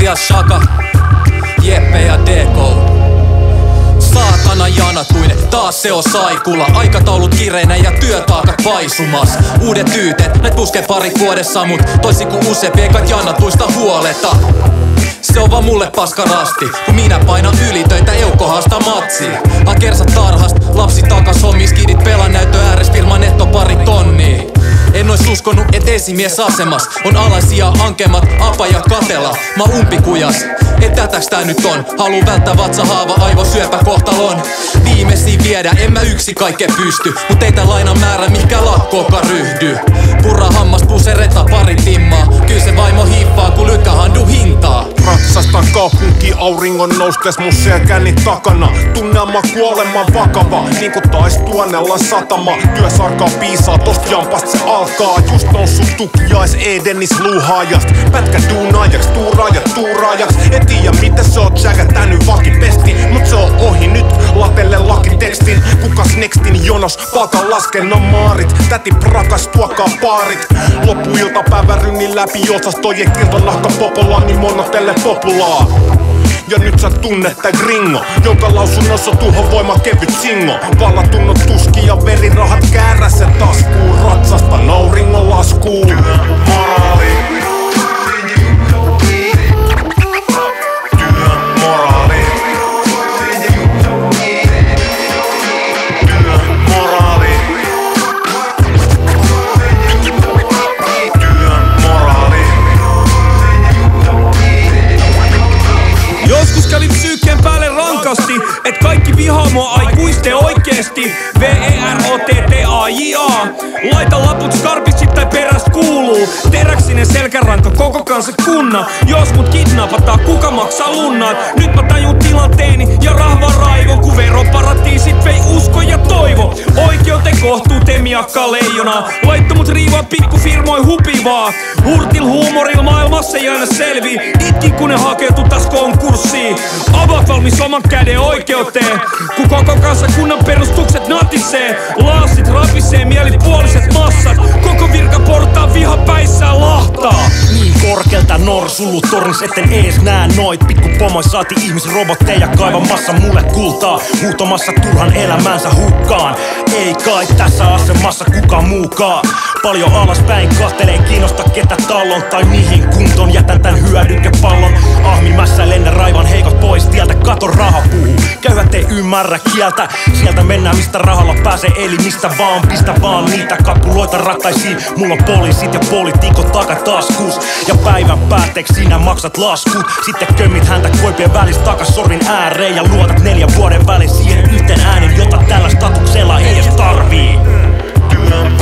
Matias Shaka, Jeppe ja DK. Saatana janatuinen, taas se on saikulla Aikataulut kireinä ja työtaakat paisumas. Uudet tyytet, näet puske pari vuodessa Mut toisin kuin useampi ei janatuista huoleta. Se on vaan mulle paskarasti Kun minä painan ylitöitä eukkohasta matsi Hakersa tarhast, lapsi takas hommis Kidit pelan näyttö uskonut, et esimies asemas On alaisia ankemat apajat katella Mä umpikujas, et tätäks tää nyt on. Haluun välttää vatsahaava aivosyöpä kohtalon. Viimesi viedä, en mä yksi kaikke pysty. Mut teitä lainan määrä, mikä lakkooka ryhdy kaupunki auringon noustes mun selkäni takana? Tunnelma kuoleman vakava, niinku tais tuonnella satama. Työsarkaa piisaa, tosta jampast se alkaa. Just noussut tukiais Edenis luuhaajast Pätkä duunaajaks, tuuraajat tuuraajaks tiiä mitä se on jäkätänyt vakin jonos, palkan laskennon maarit. Täti prakas, tuokaa paarit. Loppuiltapäivä rynnin läpi Joutsastojen kiltonahka popola, niin monotelle populaa. Ja nyt sä tunnet tää gringo Jonka lausunnossa tuho voima kevyt singo. Vallatunnot tuski ja verirahat käärässä taskuun. Ratsasta nauringon laskuun aikuiste oikeesti. V-E-R-O-T-T-A-J-A. Laita laput skarpit tai peräst kuuluu. Teräksinen selkäranka koko kansa kunna. Jos mut kidnapataan, kuka maksaa lunnat? Nyt mä tajun tilanteeni ja rahva raivon, kun veroparatiisit vei usko ja toivo. Oikeuteen kohtuu temiakka leijona. Laitto mut riivaa pikkufirmoi hupivaa. Hurtil huumorilla maailmassa ei aina selvi. Itki kun ne hakeutuu taas konkurssiin. Avat valmis oman käden oikeuteen. Kun koko kunnan perustukset natisee. Laasit rapisee mielipuoliset massat. Viha päissään lahtaa. Niin korkealta norsullut tornis, etten ees nää noit. Pikku pomois saati ihmisrobotteja kaivamassa mulle kultaa. Huutomassa turhan elämänsä hukkaan. Ei kai tässä asemassa kuka muukaan. Paljon alaspäin kahtelee kiinnosta ketä tallon tai mihin kunton jätän tän hyödykepallon. Ahmi mässä lennä raivan ymmärrä kieltä, sieltä mennään mistä rahalla pääsee eli mistä vaan. Pistä vaan niitä kapuloita rattaisiin. Mulla on poliisit ja poliitikot takataskuus. Ja päivän päätteeksi sinä maksat laskut. Sitten kömmit häntä koipien välistä takas sorin ääreen ja luotat neljän vuoden väliin siihen yhteen äänen, jota tällä statuksella ei edes tarvii. Työn